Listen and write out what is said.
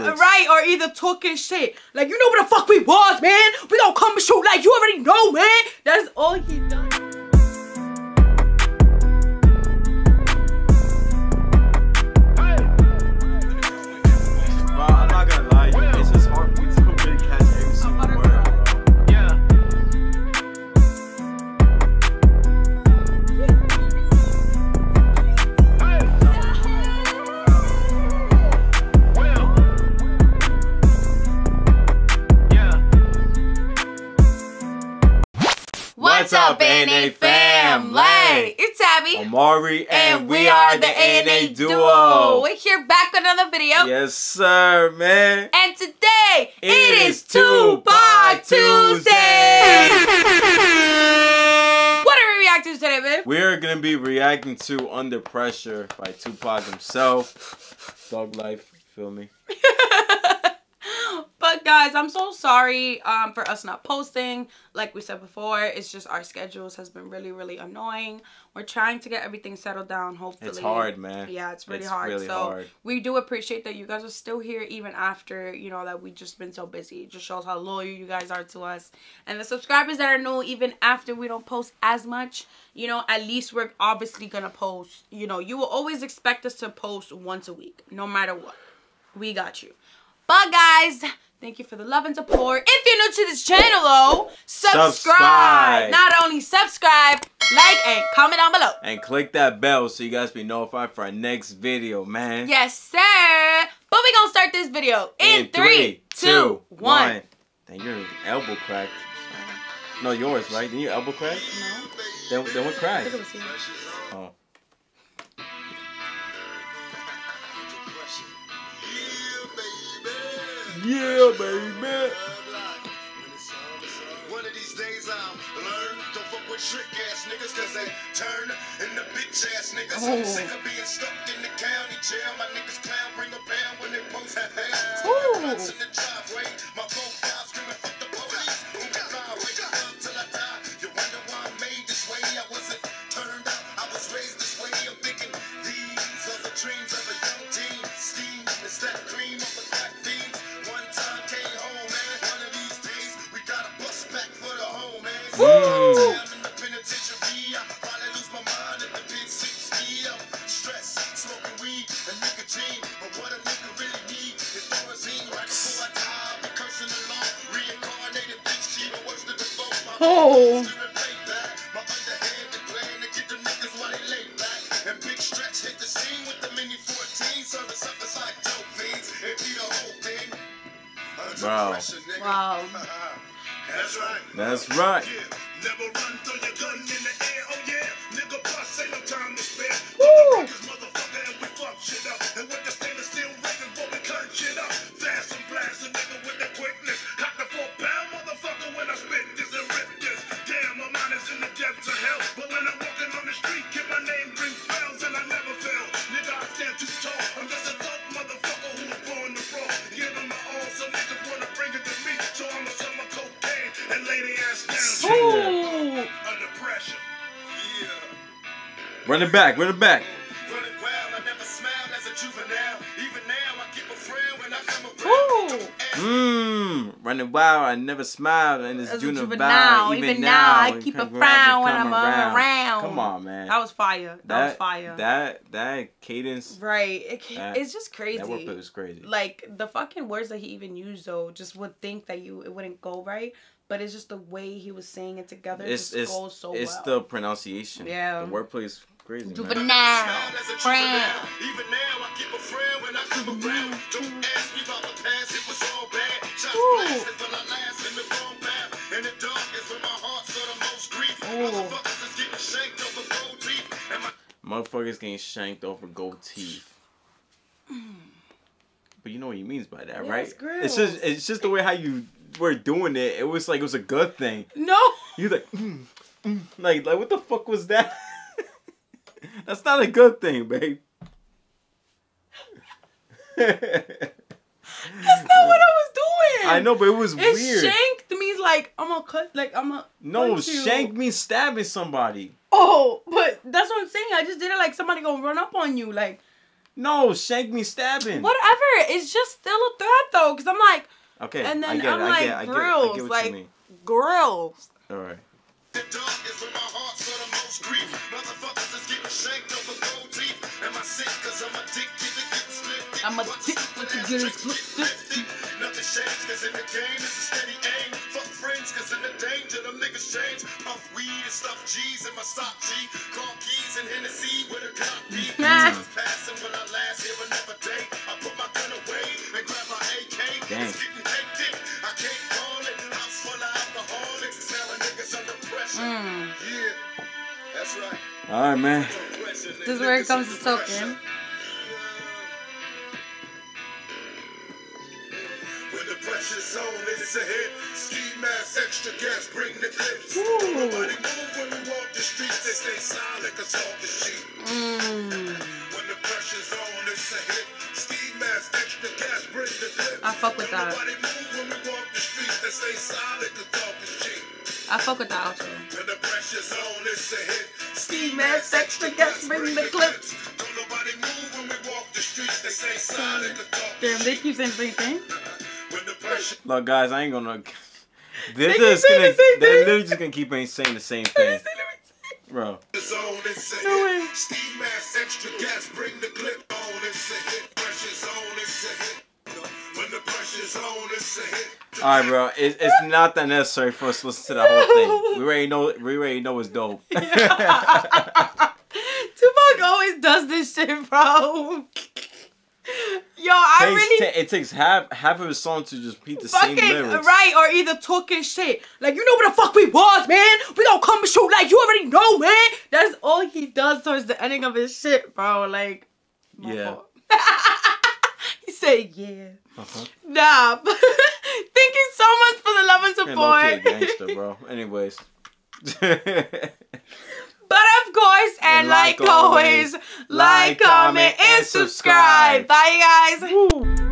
lyrics. right, or either talking shit. Like, you know where the fuck we was, man. We gonna come and shoot like you already know, man. That's all he does. What's up, A&A family? It's Abby. Amaury, and, we are the A&A duo. We're here back with another video. Yes, sir, man. And today, It it is Tupac Tuesday. What are we reacting to today, babe? We're gonna be reacting to Under Pressure by Tupac himself. Dog life, feel me? Guys, I'm so sorry um, for us not posting. Like we said before, it's just our schedules has been really, really annoying. We're trying to get everything settled down. Hopefully, It's hard, man. Yeah, it's really It's hard. really so hard. we do appreciate that you guys are still here even after you know that we just been so busy. It just shows how loyal you guys are to us, and the subscribers that are new even after we don't post as much. You know, at least we're obviously gonna post. You know, you will always expect us to post once a week, no matter what. We got you. But guys, thank you for the love and support. If you're new to this channel, though, subscribe. Subscribe. Not only subscribe, like and comment down below. And click that bell so you guys be notified for our next video, man. Yes, sir. But we gonna start this video in, three, two, one. Dang, your elbow cracked. No, yours, right? Didn't your elbow crack? No, Then, then what cracked? think it was here. Oh. Yeah, baby. One of these days I'll learn. Don't fuck with trick ass niggas cause they turn into bitch ass niggas. I'm Oh. sick of being stuck in the county jail. My niggas clown, bring a when they post that. In the driveway. My phone Under Wow. Wow. That's right. That's right. Yeah, Run it back, run it back. Running wild, I never smiled as a juvenile. Even now, I keep a friend when I come around. Ooh. Mmm, running wild. I never smiled, and it's As a juvenile. juvenile, Even, even now, now, I keep a frown when I'm around. Come on, man. That was fire. That, was fire. That that cadence, right. It, That- it's just that crazy. wordplay was crazy. like the fucking words that he even used though just would think that you it wouldn't go right but it's just the way he was saying it together it's just it's goes so it's well the pronunciation. Yeah. the wordplay is crazy. man. Juvenile. Smiled as a Friend. Even now, I keep a friend when I come around. Don't ask me about the past, it was all bad. Shots Ooh. blasted, but I last in the wrong path. In the dark is where my heart saw the most grief. Ooh. Motherfuckers is getting shanked over gold teeth. Motherfuckers getting shanked over gold teeth. But you know what he means by that, Yeah, right? it's It's just it's just the way how you were doing it. It was like it was a good thing. no You like, mm, mm, like like what the fuck was that? That's not a good thing, babe. that's not what i was doing I know, but it was it's weird. shanked means like i'm gonna cut like i'm gonna no, you. shank means stabbing somebody. oh but that's what i'm saying i just did it like somebody gonna run up on you like No, shank me stabbing. Whatever. It's just still a threat though, because I'm like Okay, And I then get I'm it. I like, get, I get, I grills, get what like- you mean. grills. All right. The dark is when my heart saw the most grief. Motherfuckers is getting shanked over gold teeth. Am I sick? Cause I'm addicted to getting split. I'm addicted to getting split. Nothing changed cause in the game it's a steady aim. Fuck friends cause in the danger them niggas change. Puff weed and stuff G's in my sock G. Car keys and Hennessy with a Glock B. Time's passing when I last here another day. I put my gun away and grab my AK. Dang. All right, man. This is where it comes to soaking. When the pressure's on, it's a hit. Ski mask, extra gas, bring the clips. Ooh. Don't nobody move when we walk the streets. They stay silent, cause all the shit. Mm. When the pressure's on, it's a hit. Ski mask, extra gas, bring the clips. I fuck with Don't that. nobody move when we walk the streets. They stay silent, cause all the shit. I fuck with that outro. When the pressure's on, it's a hit. Ski mask, extra bring the clips. Don't nobody move when we walk the streets. They stay silent, the Damn, they keep saying the same thing. When the pressure Look, guys, I ain't gonna. They're keep just gonna. the They're thing. literally just gonna keep saying the same thing, bro. is on, it's a No way. Ski mask, extra gas, bring the clip All right, bro. It, it's not that necessary for us to listen to the whole thing. We already know. We already know it's dope. Tupac always does this shit, bro. Yo, I Takes- really ta- it takes half half of his song to just repeat the same lyrics. right, or either talking shit. Like you know where the fuck we was, man. We gonna come and shoot like you already know, man. That's all he does towards the ending of his shit, bro. Like, Yeah. he said, yeah. Uh-huh. Nah. Thank you so much for the love and You're low key a support. gangster, bro. Anyways. But of course, and, And like, like always, always, like, comment, and subscribe. Bye, you guys.